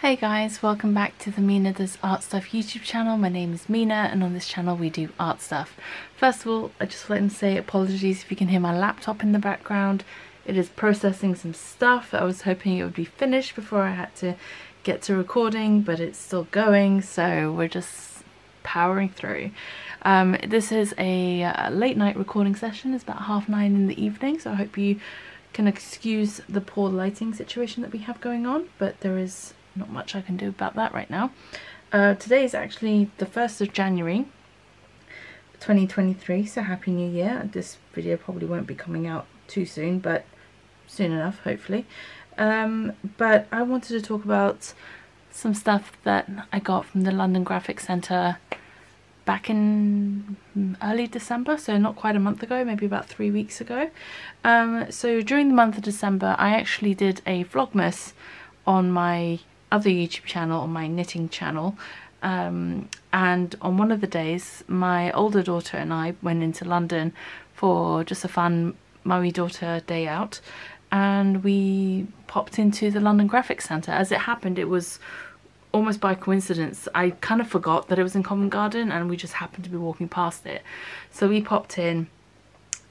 Hey guys, welcome back to the Mina Does Art Stuff YouTube channel. My name is Mina and on this channel we do art stuff. First of all, I just want to say apologies if you can hear my laptop in the background. It is processing some stuff. I was hoping it would be finished before I had to get to recording, but it's still going, so we're just powering through. Um, this is a uh, late night recording session. It's about half nine in the evening, so I hope you can excuse the poor lighting situation that we have going on, but there is not much I can do about that right now. Uh, today is actually the 1st of January 2023, so Happy New Year. This video probably won't be coming out too soon, but soon enough, hopefully. Um, but I wanted to talk about some stuff that I got from the London Graphic Centre back in early December, so not quite a month ago, maybe about three weeks ago. Um, so during the month of December, I actually did a Vlogmas on my other YouTube channel, on my knitting channel, um, and on one of the days my older daughter and I went into London for just a fun mummy daughter day out and we popped into the London Graphic Centre. As it happened it was almost by coincidence. I kind of forgot that it was in Covent Garden and we just happened to be walking past it. So we popped in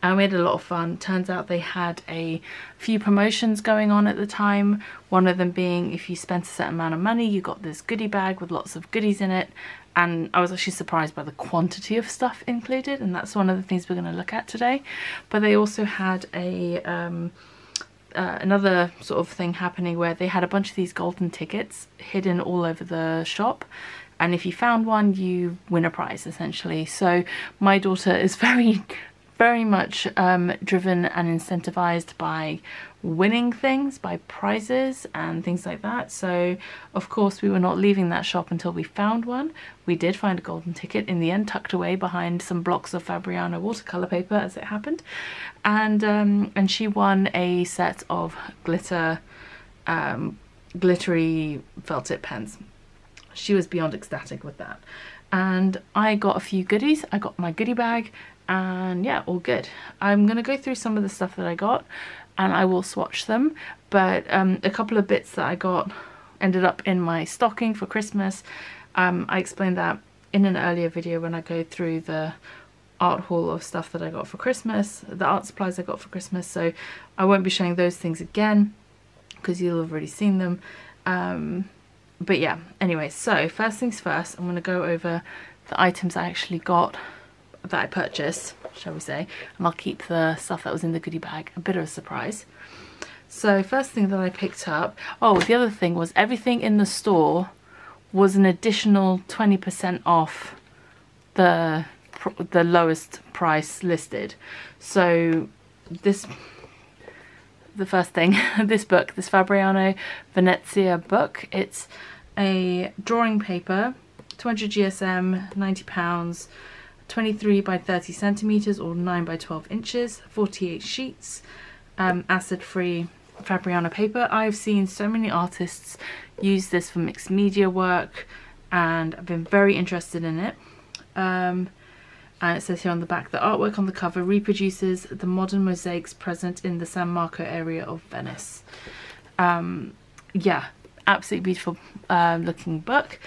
and we had a lot of fun. Turns out they had a few promotions going on at the time. One of them being if you spent a certain amount of money, you got this goodie bag with lots of goodies in it. And I was actually surprised by the quantity of stuff included. And that's one of the things we're going to look at today. But they also had a... Um, uh, another sort of thing happening where they had a bunch of these golden tickets hidden all over the shop and if you found one you win a prize essentially so my daughter is very very much um, driven and incentivized by winning things, by prizes and things like that. So of course we were not leaving that shop until we found one. We did find a golden ticket in the end tucked away behind some blocks of Fabriano watercolor paper as it happened. And, um, and she won a set of glitter, um, glittery felt tip pens. She was beyond ecstatic with that and I got a few goodies. I got my goodie bag and yeah all good. I'm gonna go through some of the stuff that i got and i will swatch them. But um, a couple of bits that i got ended up in my stocking for christmas. Um, i explained that in an earlier video when i go through the art haul of stuff that i got for christmas the art supplies i got for christmas. So i won't be showing those things again because you'll have already seen them. Um, but yeah anyway so first things first i'm going to go over the items i actually got that I purchased, shall we say, and I'll keep the stuff that was in the goodie bag a bit of a surprise. So first thing that I picked up, oh the other thing was everything in the store was an additional 20% off the the lowest price listed. So this the first thing, this book, this Fabriano Venezia book, it's a drawing paper, 200 GSM, 90 pounds, 23 by 30 centimeters or 9 by 12 inches, 48 sheets, um, acid-free Fabriano paper. I've seen so many artists use this for mixed media work and I've been very interested in it. Um, and it says here on the back, the artwork on the cover reproduces the modern mosaics present in the San Marco area of Venice. Um, yeah, absolutely beautiful uh, looking book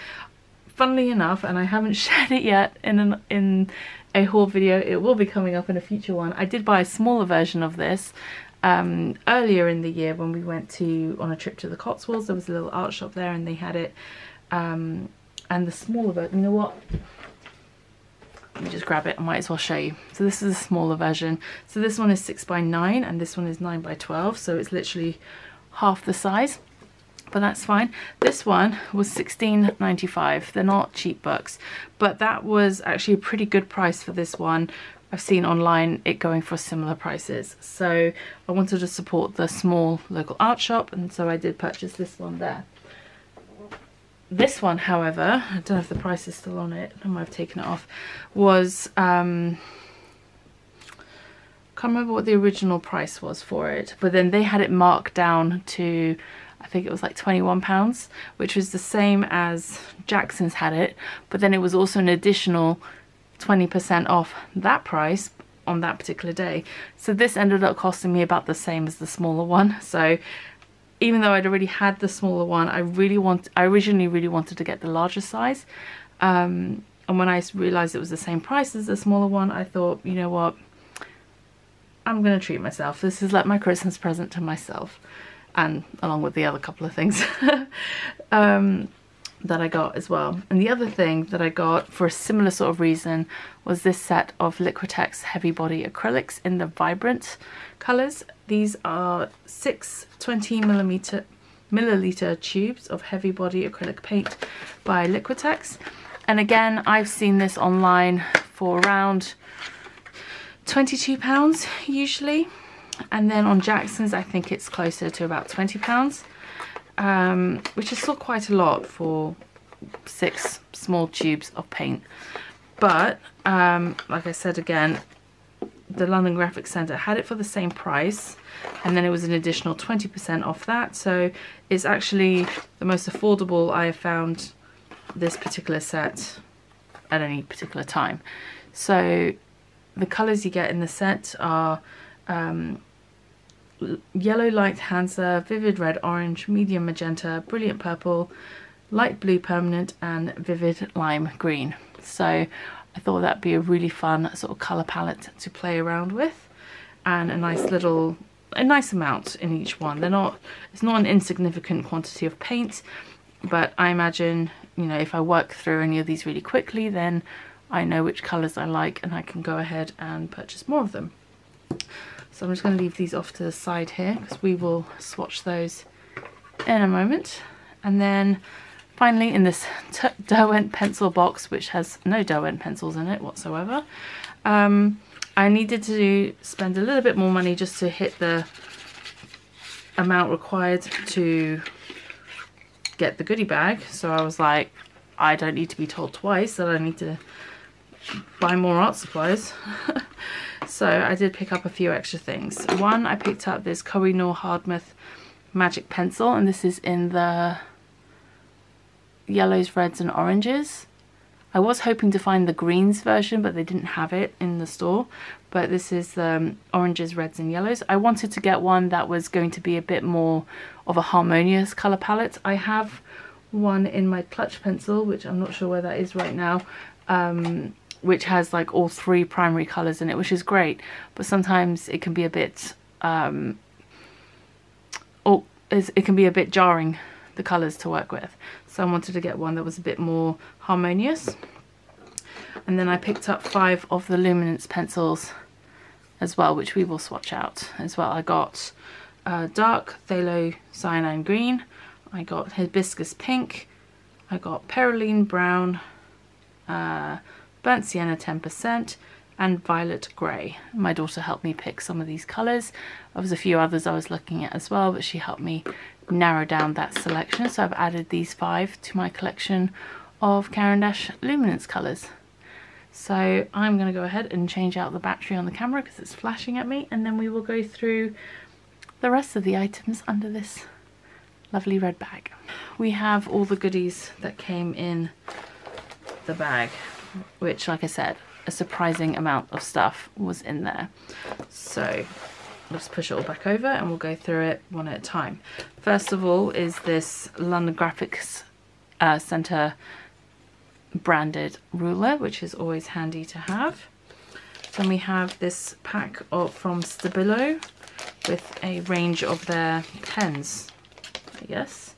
funnily enough, and I haven't shared it yet in an, in a haul video, it will be coming up in a future one. I did buy a smaller version of this um, earlier in the year when we went to on a trip to the Cotswolds. There was a little art shop there and they had it. Um, and the smaller version, you know what? Let me just grab it, I might as well show you. So this is a smaller version. So this one is 6 by 9 and this one is 9 by 12 so it's literally half the size but that's fine. This one was $16.95. They're not cheap books, but that was actually a pretty good price for this one. I've seen online it going for similar prices. So I wanted to support the small local art shop and so I did purchase this one there. This one, however, I don't know if the price is still on it, I might have taken it off, was, um, can't remember what the original price was for it, but then they had it marked down to I think it was like 21 pounds, which was the same as Jackson's had it, but then it was also an additional 20% off that price on that particular day. So this ended up costing me about the same as the smaller one. So even though I'd already had the smaller one, I really want, I originally really wanted to get the larger size. Um, and when I realized it was the same price as the smaller one, I thought, you know what, I'm going to treat myself. This is like my Christmas present to myself. And along with the other couple of things um, that I got as well. And the other thing that I got for a similar sort of reason was this set of Liquitex Heavy Body Acrylics in the Vibrant colours. These are six 20 millimeter milliliter tubes of heavy body acrylic paint by Liquitex. And again, I've seen this online for around 22 pounds usually. And then on Jackson's, I think it's closer to about 20 pounds, um, which is still quite a lot for six small tubes of paint. But um, like I said again, the London Graphic Centre had it for the same price and then it was an additional 20% off that so it's actually the most affordable I have found this particular set at any particular time so the colours you get in the set are um, yellow light Hansa, vivid red orange, medium magenta, brilliant purple, light blue permanent and vivid lime green. So I thought that'd be a really fun sort of colour palette to play around with and a nice little a nice amount in each one. They're not it's not an insignificant quantity of paint but I imagine you know if I work through any of these really quickly then I know which colours I like and I can go ahead and purchase more of them so I'm just going to leave these off to the side here because we will swatch those in a moment and then Finally, in this Derwent pencil box, which has no Derwent pencils in it whatsoever, um, I needed to spend a little bit more money just to hit the amount required to get the goodie bag. So I was like, I don't need to be told twice that I need to buy more art supplies. so I did pick up a few extra things. One, I picked up this Kohinoor Hardtmuth magic pencil and this is in the yellows, reds and oranges. I was hoping to find the greens version, but they didn't have it in the store. But this is um, oranges, reds and yellows. I wanted to get one that was going to be a bit more of a harmonious colour palette. I have one in my clutch pencil, which I'm not sure where that is right now, um, which has like all three primary colours in it, which is great. But sometimes it can be a bit, um, oh, it can be a bit jarring the colours to work with. So I wanted to get one that was a bit more harmonious. And then I picked up five of the Luminance pencils as well, which we will swatch out as well. I got uh, dark phthalo cyanine green, I got hibiscus pink, I got perylene brown, uh, burnt sienna 10%, and violet grey. My daughter helped me pick some of these colours. There was a few others I was looking at as well, but she helped me narrow down that selection. So I've added these five to my collection of Caran d'Ache Luminance colours. So I'm going to go ahead and change out the battery on the camera because it's flashing at me and then we will go through the rest of the items under this lovely red bag. We have all the goodies that came in the bag, which like I said, a surprising amount of stuff was in there. So let's push it all back over and we'll go through it one at a time. First of all is this London Graphics uh, Centre branded ruler, which is always handy to have. Then we have this pack of from Stabilo with a range of their pens, I guess.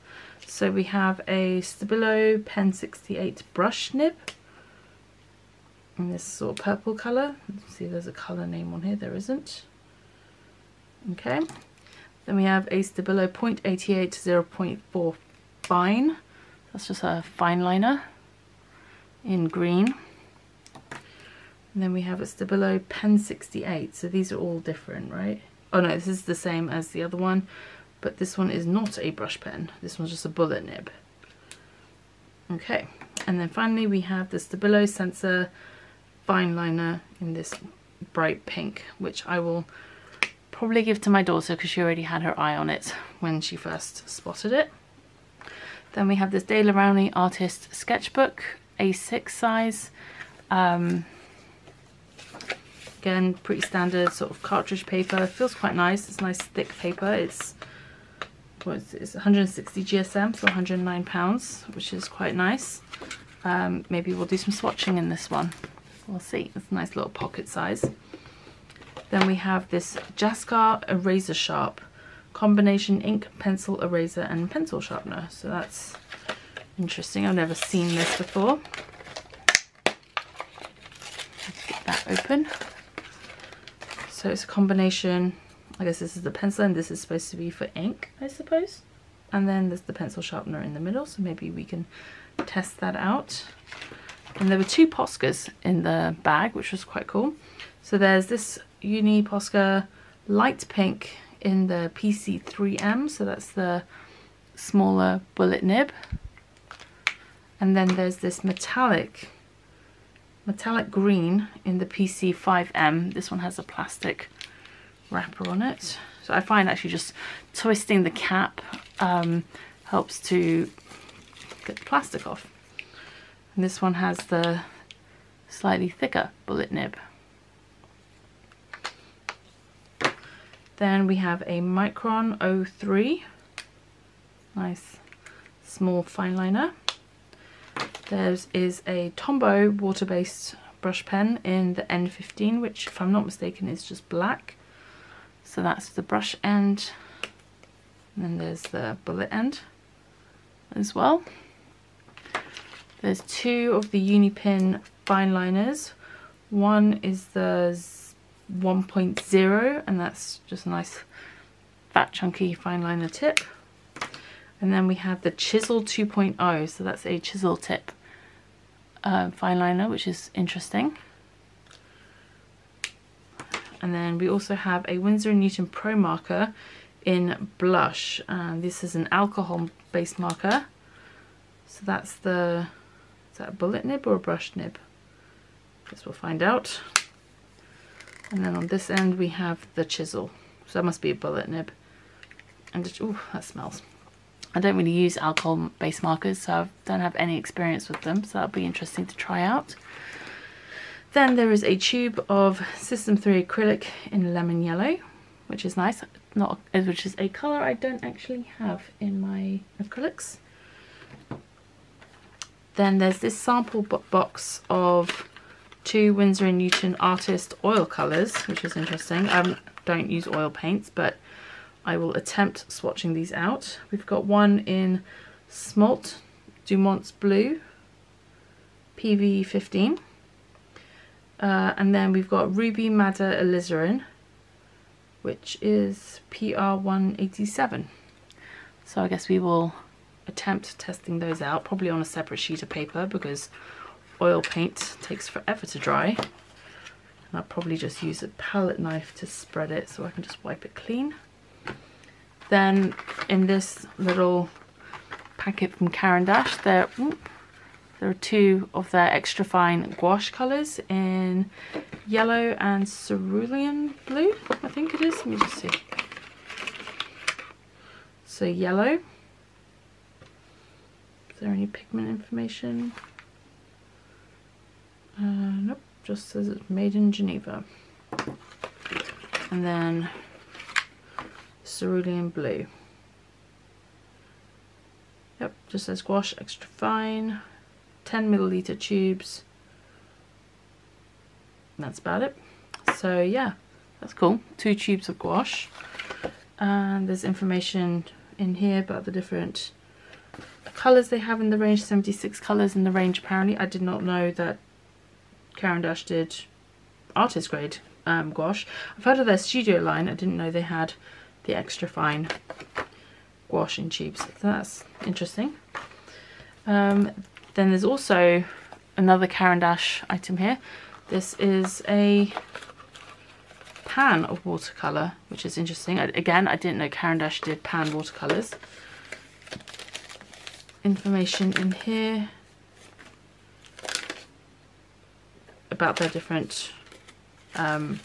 So we have a Stabilo Pen 68 brush nib this sort of purple colour. See there's a colour name on here, there isn't. Okay, then we have a Stabilo 0.88 0.4 fine. That's just a fine liner in green. And then we have a Stabilo Pen 68. So these are all different, right? Oh no, this is the same as the other one, but this one is not a brush pen. This one's just a bullet nib. Okay, and then finally we have the Stabilo Sensor fine liner in this bright pink, which I will probably give to my daughter because she already had her eye on it when she first spotted it. Then we have this Daler Rowney Artist Sketchbook, A6 size. Um, again, pretty standard sort of cartridge paper. Feels quite nice. It's nice thick paper. It's well, it's, it's 160 GSM, so 109 pounds, which is quite nice. Um, maybe we'll do some swatching in this one. We'll see. It's a nice little pocket size. Then we have this Jakar Eraser Sharp combination ink, pencil, eraser and pencil sharpener. So that's interesting. I've never seen this before. Get that open. So it's a combination, I guess this is the pencil and this is supposed to be for ink, I suppose. And then there's the pencil sharpener in the middle, so maybe we can test that out. And there were two Poscas in the bag, which was quite cool. So there's this Uni Posca light pink in the PC3M, so that's the smaller bullet nib. And then there's this metallic metallic green in the PC5M. This one has a plastic wrapper on it. So I find actually just twisting the cap um, helps to get the plastic off. And this one has the slightly thicker bullet nib. Then we have a Micron 03, nice small fine liner. There is a Tombow water-based brush pen in the N15, which if I'm not mistaken is just black. So that's the brush end. And then there's the bullet end as well. There's two of the Unipin fine liners. One is the 1.0 and that's just a nice fat chunky fine liner tip. And then we have the Chisel 2.0, so that's a chisel tip uh, fine liner, which is interesting. And then we also have a Winsor & Newton Pro marker in blush. And this is an alcohol-based marker. So that's the, is that a bullet nib or a brush nib? Guess we'll find out. And then on this end we have the chisel. So that must be a bullet nib. And, oh, that smells. I don't really use alcohol based markers so I don't have any experience with them so that'll be interesting to try out. Then there is a tube of System 3 acrylic in lemon yellow which is nice, not which is a colour I don't actually have in my acrylics. Then there's this sample box of two Winsor & Newton Artist oil colours which is interesting. I don't use oil paints but I will attempt swatching these out. We've got one in Smalt Dumont's Blue, PV15. Uh, and then we've got Ruby Madder Alizarin, which is PR187. So I guess we will attempt testing those out, probably on a separate sheet of paper because oil paint takes forever to dry. And I'll probably just use a palette knife to spread it so I can just wipe it clean. Then in this little packet from Caran d'Ache, there, there are two of their extra fine gouache colours in yellow and cerulean blue, I think it is. Let me just see. So yellow. There any pigment information? Uh, nope, just says it's made in Geneva. And then cerulean blue. Yep, just says gouache extra fine, 10 milliliter tubes. that's about it. So yeah, that's cool. Two tubes of gouache. And there's information in here about the different colours they have in the range, 76 colours in the range apparently. I did not know that Caran d'Ache did artist grade um, gouache. I've heard of their studio line, I didn't know they had the extra fine gouache in tubes. So that's interesting. Um, then there's also another Caran d'Ache item here. This is a pan of watercolour, which is interesting. Again, I didn't know Caran d'Ache did pan watercolours. Information in here about their different um,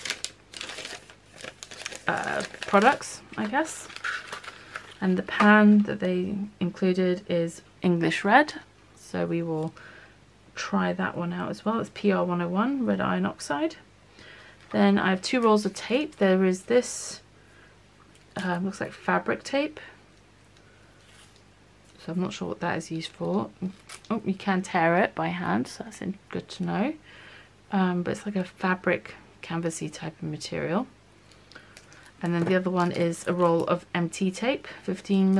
uh, products, I guess. And the pan that they included is English Red, so we will try that one out as well. It's PR101, red iron oxide. Then I have two rolls of tape. There is this, uh, looks like fabric tape. So I'm not sure what that is used for. Oh, you can tear it by hand, so that's good to know. Um, but it's like a fabric canvasy type of material. And then the other one is a roll of MT tape, 15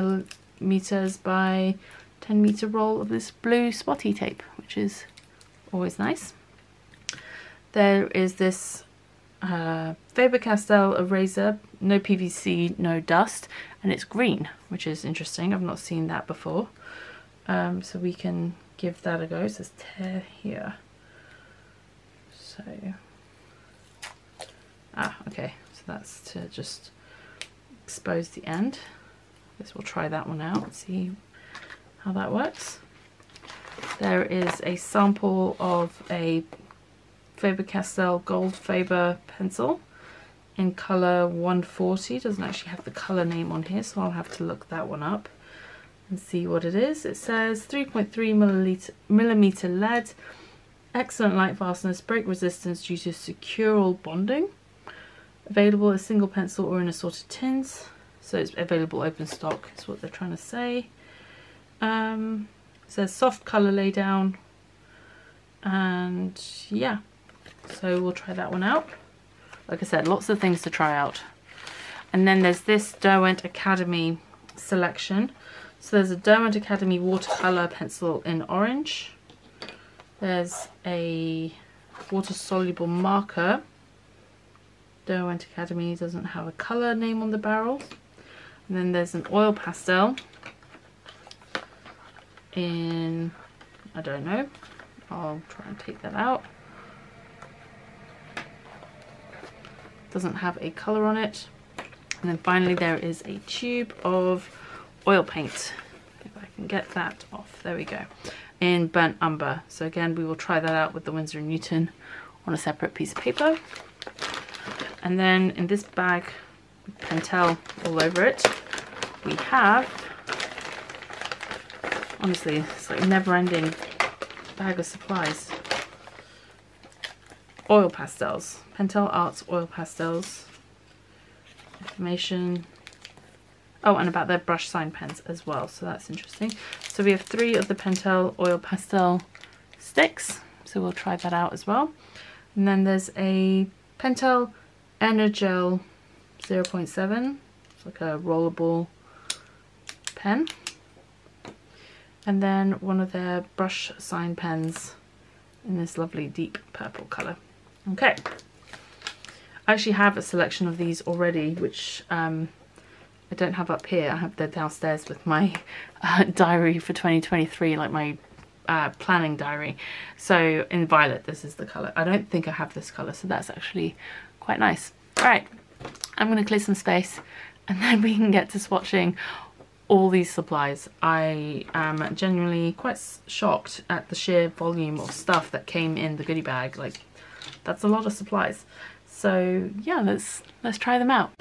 millimeters by 10 meter roll of this blue spotty tape, which is always nice. There is this uh, Faber-Castell eraser, no PVC, no dust, and it's green, which is interesting. I've not seen that before. Um, so we can give that a go. It says tear here. So, ah, okay. So that's to just expose the end. Guess we'll try that one out see how that works. There is a sample of a Faber-Castell Gold Faber pencil in colour 140. doesn't actually have the colour name on here, so I'll have to look that one up and see what it is. It says 3.3 milliliter, millimeter lead, excellent light fastness, break resistance due to secural bonding. Available as single pencil or in assorted tins. So it's available open stock is what they're trying to say. Um, it says soft colour laydown and yeah so we'll try that one out. Like I said, lots of things to try out. And then there's this Derwent Academy selection. So there's a Derwent Academy watercolor pencil in orange. There's a water-soluble marker. Derwent Academy doesn't have a color name on the barrel. And then there's an oil pastel in, I don't know, I'll try and take that out. Doesn't have a colour on it. And then finally there is a tube of oil paint. If I can get that off, there we go. In burnt umber. So again, we will try that out with the Winsor & Newton on a separate piece of paper. And then in this bag, Pentel all over it, we have, honestly, it's like a never ending bag of supplies oil pastels. Pentel Arts oil pastels. Information. Oh, and about their brush sign pens as well, so that's interesting. So we have three of the Pentel oil pastel sticks, so we'll try that out as well. And then there's a Pentel Energel 0.7, it's like a rollable pen. And then one of their brush sign pens in this lovely deep purple colour. Okay. I actually have a selection of these already, which um, I don't have up here. I have them downstairs with my uh, diary for 2023, like my uh, planning diary. So in violet, this is the colour. I don't think I have this colour, so that's actually quite nice. All right, I'm going to clear some space and then we can get to swatching all these supplies. I am genuinely quite shocked at the sheer volume of stuff that came in the goodie bag. Like that's a lot of supplies. So yeah, let's let's try them out.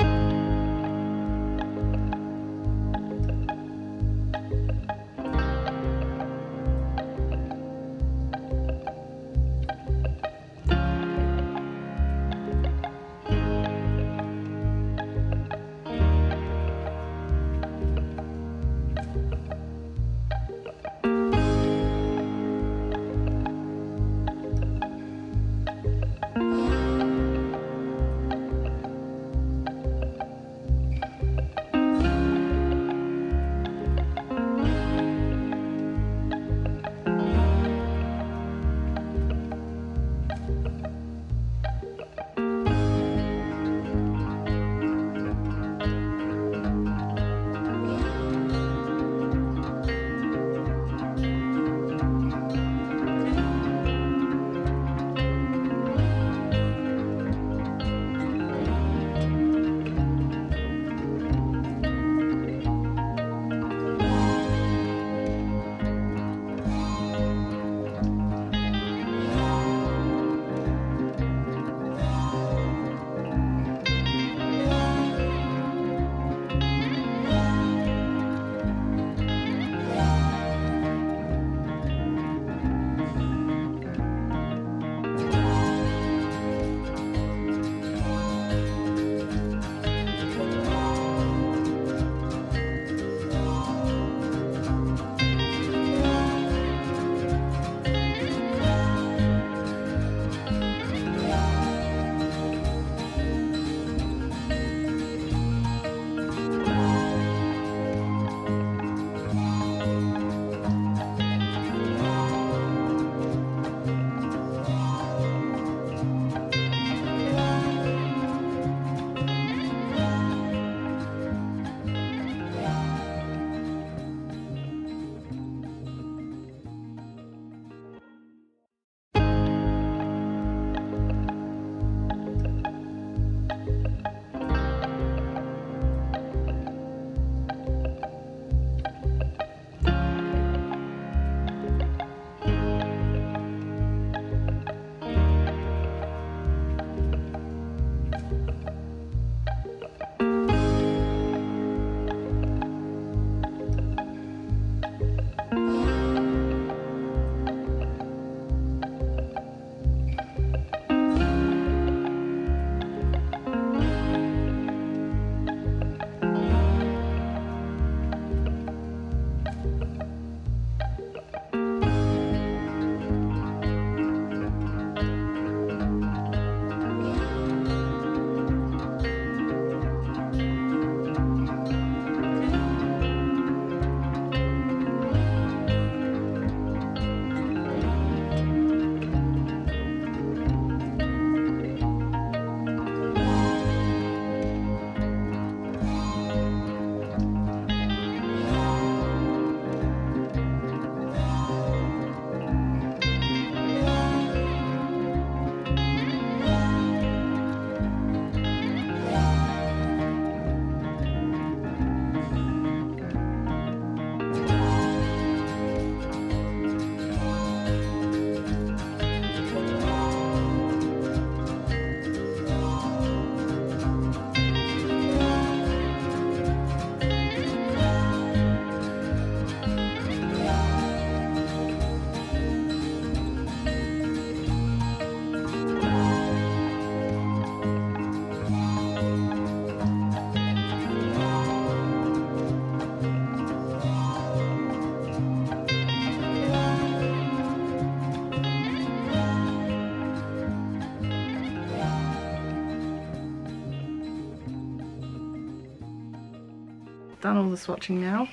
All the swatching now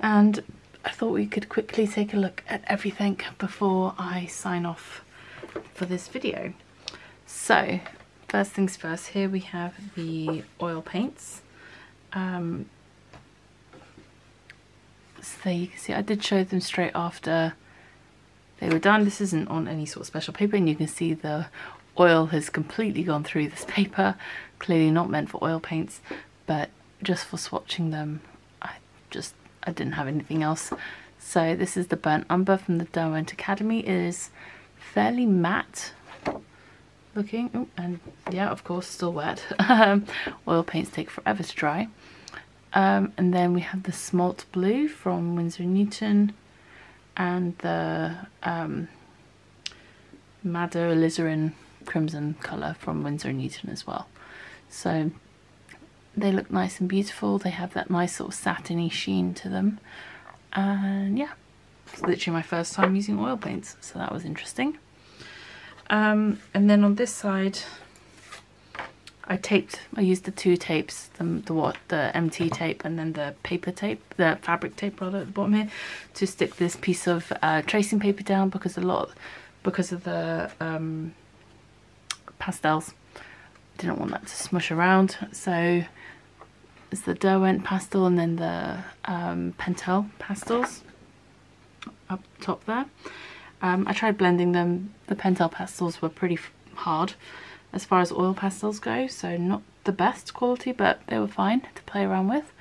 and I thought we could quickly take a look at everything before I sign off for this video. So first things first, here we have the oil paints. Um, so there you can see I did show them straight after they were done. This isn't on any sort of special paper and you can see the oil has completely gone through this paper. Clearly not meant for oil paints, but just for swatching them, I just, I didn't have anything else. So this is the Burnt Umber from the Derwent Academy. It is fairly matte looking. Ooh, and yeah, of course, still wet. Oil paints take forever to dry. Um, and then we have the Smalt Blue from Winsor Newton and the um, Madder Alizarin Crimson colour from Winsor Newton as well. So they look nice and beautiful. They have that nice sort of satiny sheen to them. And yeah, it's literally my first time using oil paints, so that was interesting. Um, and then on this side, I taped, I used the two tapes, the, the what, the MT tape and then the paper tape, the fabric tape rather at the bottom here, to stick this piece of uh, tracing paper down because a lot, because of the um, pastels, didn't want that to smush around. So it's the Derwent pastel and then the um, Pentel pastels up top there. Um, I tried blending them. The Pentel pastels were pretty hard as far as oil pastels go so not the best quality but they were fine to play around with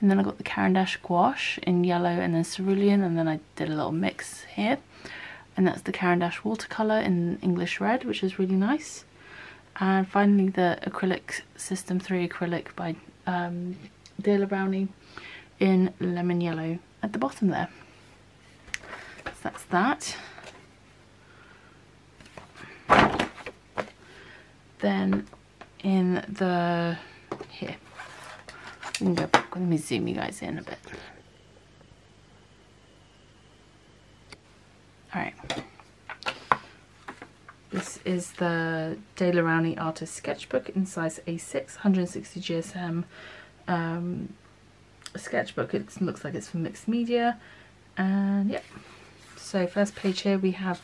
and then I got the Caran d'Ache gouache in yellow and then cerulean and then I did a little mix here and that's the Caran d'Ache watercolour in English red which is really nice and finally the acrylic system 3 acrylic by um, Daler Rowney in lemon yellow at the bottom there. So that's that. Then in the here. Let me zoom you guys in a bit. All right this is the Daler Rowney Artist Sketchbook in size A6 160 GSM um, sketchbook. It looks like it's for mixed media. And yeah. So first page here we have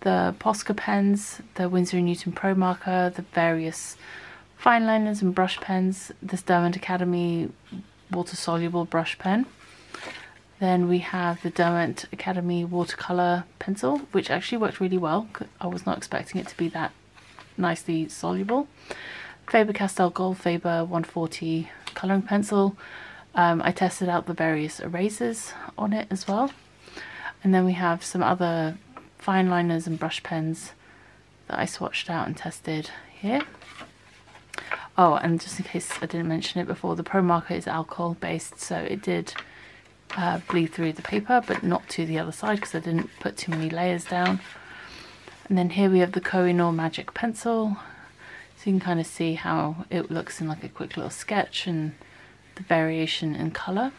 the Posca pens, the Winsor & Newton Pro Marker, the various fine liners and brush pens, this Derwent Academy water soluble brush pen. Then we have the Derwent Academy watercolour pencil, which actually worked really well. I was not expecting it to be that nicely soluble. Faber-Castell Gold Faber 140 colouring pencil. Um, I tested out the various erasers on it as well. And then we have some other fine liners and brush pens that I swatched out and tested here. Oh, and just in case I didn't mention it before, the Pro Marker is alcohol based, so it did uh, bleed through the paper, but not to the other side because I didn't put too many layers down. And then here we have the Kohinoor Magic Pencil. So you can kind of see how it looks in like a quick little sketch and the variation in colour.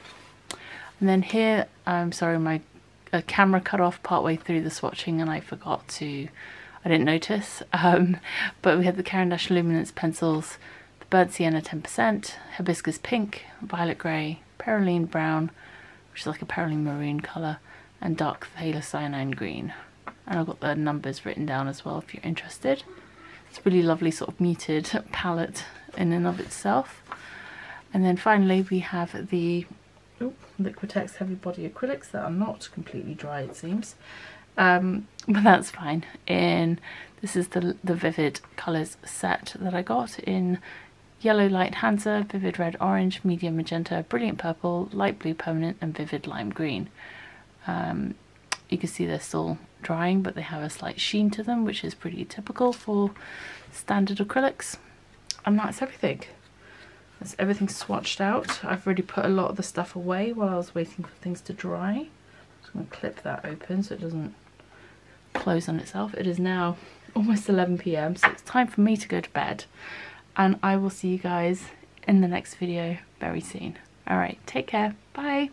And then here, I'm sorry, my camera cut off partway through the swatching and I forgot to, I didn't notice. Um, but we had the Caran d'Ache Luminance pencils, the Burnt Sienna 10%, Hibiscus Pink, Violet Grey, Perylene Brown, which is like a Perylene Maroon colour, and Dark Cyanine Green. And I've got the numbers written down as well if you're interested. It's a really lovely sort of muted palette in and of itself. And then finally we have the oh, Liquitex Heavy Body Acrylics that are not completely dry it seems. Um, but that's fine. In This is the, the Vivid Colours set that I got in Yellow Light Hansa, Vivid Red Orange, Medium Magenta, Brilliant Purple, Light Blue Permanent and Vivid Lime Green. Um, you can see they're still drying but they have a slight sheen to them which is pretty typical for standard acrylics. And that's everything. That's everything swatched out. I've already put a lot of the stuff away while I was waiting for things to dry. I'm going to clip that open so it doesn't close on itself. It is now almost 11pm so it's time for me to go to bed. And I will see you guys in the next video very soon. Alright, take care. Bye.